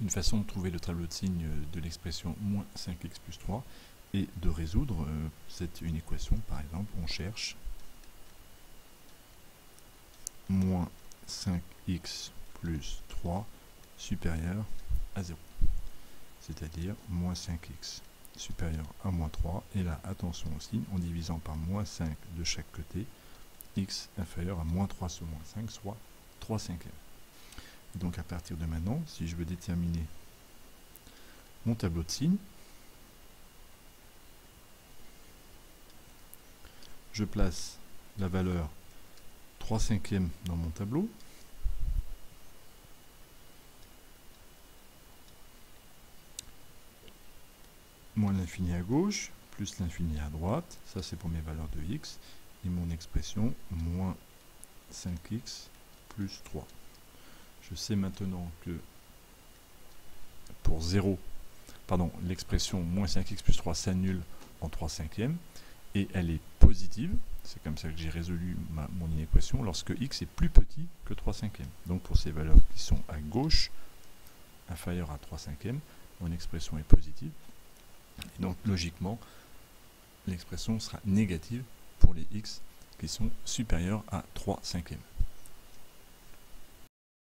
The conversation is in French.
Une façon de trouver le tableau de signes de l'expression moins 5x plus 3 et de résoudre euh, cette une équation. Par exemple, on cherche moins 5x plus 3 supérieur à 0. C'est-à-dire moins 5x supérieur à moins 3. Et là, attention aussi, en divisant par moins 5 de chaque côté, x inférieur à moins 3 sur moins 5, soit 3 cinquièmes. Donc à partir de maintenant, si je veux déterminer mon tableau de signes, je place la valeur 3 cinquièmes dans mon tableau. Moins l'infini à gauche, plus l'infini à droite. Ça, c'est pour mes valeurs de x. Et mon expression, moins 5x plus 3. Je sais maintenant que pour 0, pardon, l'expression moins 5x plus 3 s'annule en 3 cinquièmes et elle est positive. C'est comme ça que j'ai résolu mon inéquation lorsque x est plus petit que 3 cinquièmes. Donc pour ces valeurs qui sont à gauche, inférieures à 3 cinquièmes, mon expression est positive. Et donc logiquement, l'expression sera négative pour les x qui sont supérieurs à 3 cinquièmes.